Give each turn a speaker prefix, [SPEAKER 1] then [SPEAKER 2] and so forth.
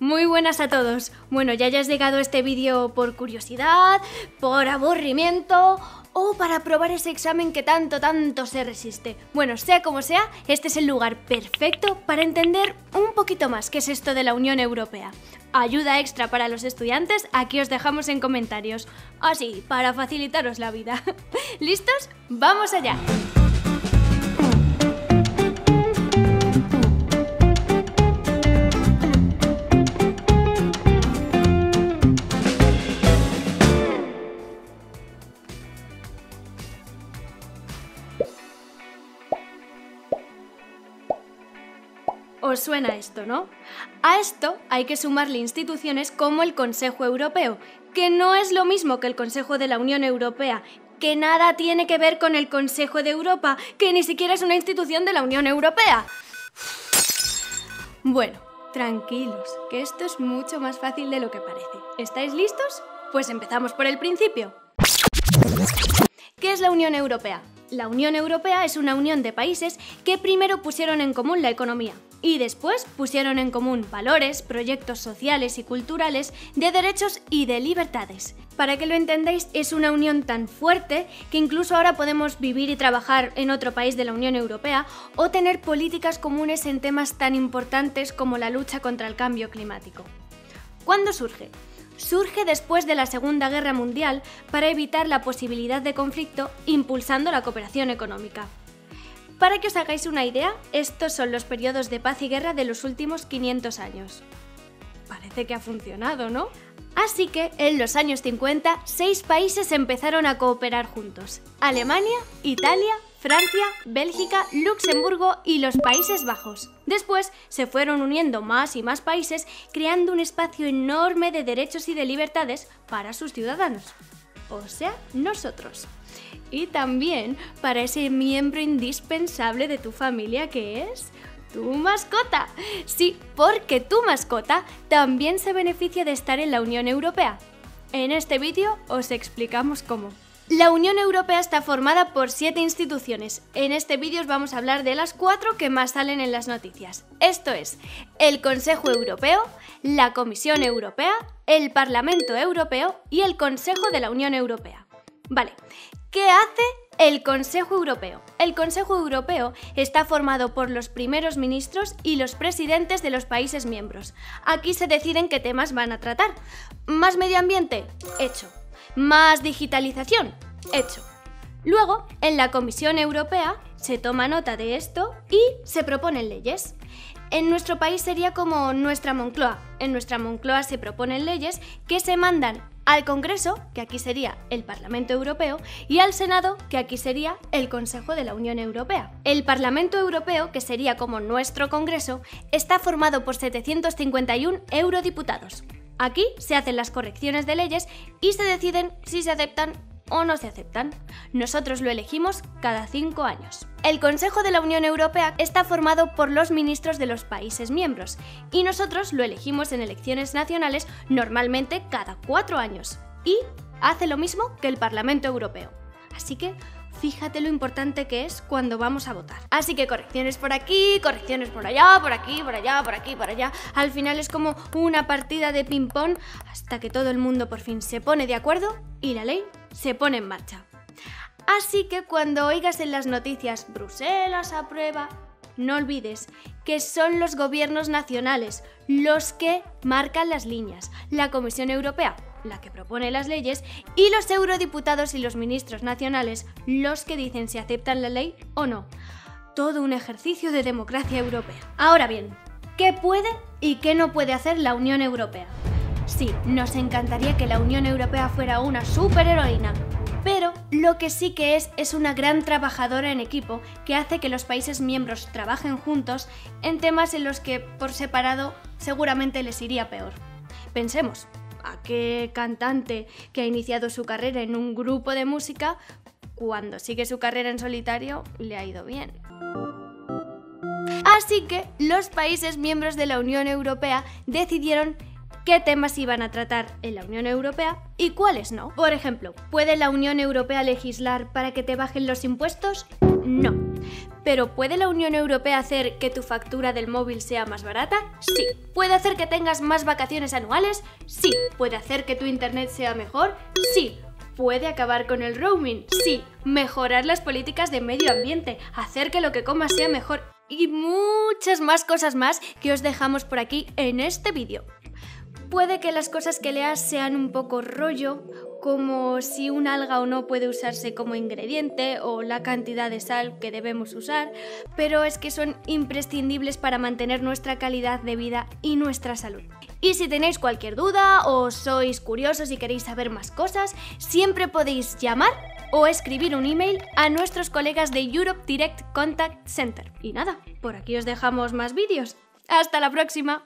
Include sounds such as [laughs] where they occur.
[SPEAKER 1] Muy buenas a todos. Bueno, ya hayas llegado a este vídeo por curiosidad, por aburrimiento o para probar ese examen que tanto, tanto se resiste. Bueno, sea como sea, este es el lugar perfecto para entender un poquito más qué es esto de la Unión Europea. Ayuda extra para los estudiantes, aquí os dejamos en comentarios. Así, para facilitaros la vida. [laughs] ¿Listos? ¡Vamos allá! Os suena esto, ¿no? A esto hay que sumarle instituciones como el Consejo Europeo, que no es lo mismo que el Consejo de la Unión Europea, que nada tiene que ver con el Consejo de Europa, que ni siquiera es una institución de la Unión Europea. Bueno, tranquilos, que esto es mucho más fácil de lo que parece. ¿Estáis listos? Pues empezamos por el principio. ¿Qué es la Unión Europea? La Unión Europea es una unión de países que primero pusieron en común la economía, y después pusieron en común valores, proyectos sociales y culturales de derechos y de libertades. Para que lo entendáis, es una unión tan fuerte que incluso ahora podemos vivir y trabajar en otro país de la Unión Europea o tener políticas comunes en temas tan importantes como la lucha contra el cambio climático. ¿Cuándo surge? Surge después de la Segunda Guerra Mundial para evitar la posibilidad de conflicto impulsando la cooperación económica. Para que os hagáis una idea, estos son los periodos de paz y guerra de los últimos 500 años. Parece que ha funcionado, ¿no? Así que, en los años 50, seis países empezaron a cooperar juntos. Alemania, Italia, Francia, Bélgica, Luxemburgo y los Países Bajos. Después se fueron uniendo más y más países, creando un espacio enorme de derechos y de libertades para sus ciudadanos. O sea, nosotros y también para ese miembro indispensable de tu familia que es tu mascota. Sí, porque tu mascota también se beneficia de estar en la Unión Europea. En este vídeo os explicamos cómo. La Unión Europea está formada por siete instituciones. En este vídeo os vamos a hablar de las cuatro que más salen en las noticias. Esto es el Consejo Europeo, la Comisión Europea, el Parlamento Europeo y el Consejo de la Unión Europea. Vale, ¿Qué hace el Consejo Europeo? El Consejo Europeo está formado por los primeros ministros y los presidentes de los países miembros. Aquí se deciden qué temas van a tratar. Más medio ambiente, hecho. Más digitalización, hecho. Luego, en la Comisión Europea se toma nota de esto y se proponen leyes. En nuestro país sería como nuestra Moncloa. En nuestra Moncloa se proponen leyes que se mandan al Congreso, que aquí sería el Parlamento Europeo, y al Senado, que aquí sería el Consejo de la Unión Europea. El Parlamento Europeo, que sería como nuestro Congreso, está formado por 751 eurodiputados. Aquí se hacen las correcciones de leyes y se deciden si se aceptan o no se aceptan. Nosotros lo elegimos cada cinco años. El Consejo de la Unión Europea está formado por los ministros de los países miembros y nosotros lo elegimos en elecciones nacionales normalmente cada cuatro años. Y hace lo mismo que el Parlamento Europeo. Así que fíjate lo importante que es cuando vamos a votar. Así que correcciones por aquí, correcciones por allá, por aquí, por allá, por aquí, por allá. Al final es como una partida de ping-pong hasta que todo el mundo por fin se pone de acuerdo y la ley se pone en marcha. Así que cuando oigas en las noticias Bruselas aprueba, no olvides que son los gobiernos nacionales los que marcan las líneas, la Comisión Europea la que propone las leyes, y los eurodiputados y los ministros nacionales los que dicen si aceptan la ley o no. Todo un ejercicio de democracia europea. Ahora bien, ¿qué puede y qué no puede hacer la Unión Europea? Sí, nos encantaría que la Unión Europea fuera una superheroína, pero lo que sí que es es una gran trabajadora en equipo que hace que los países miembros trabajen juntos en temas en los que por separado seguramente les iría peor. Pensemos, ¿a qué cantante que ha iniciado su carrera en un grupo de música, cuando sigue su carrera en solitario, le ha ido bien? Así que los países miembros de la Unión Europea decidieron qué temas iban a tratar en la Unión Europea y cuáles no. Por ejemplo, ¿puede la Unión Europea legislar para que te bajen los impuestos? Pero ¿puede la Unión Europea hacer que tu factura del móvil sea más barata? Sí. ¿Puede hacer que tengas más vacaciones anuales? Sí. ¿Puede hacer que tu internet sea mejor? Sí. ¿Puede acabar con el roaming? Sí. ¿Mejorar las políticas de medio ambiente? ¿Hacer que lo que comas sea mejor? Y muchas más cosas más que os dejamos por aquí en este vídeo. Puede que las cosas que leas sean un poco rollo, como si un alga o no puede usarse como ingrediente o la cantidad de sal que debemos usar, pero es que son imprescindibles para mantener nuestra calidad de vida y nuestra salud. Y si tenéis cualquier duda o sois curiosos y queréis saber más cosas, siempre podéis llamar o escribir un email a nuestros colegas de Europe Direct Contact Center. Y nada, por aquí os dejamos más vídeos. ¡Hasta la próxima!